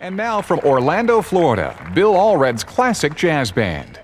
And now from Orlando, Florida, Bill Allred's classic jazz band.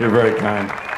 You're very kind.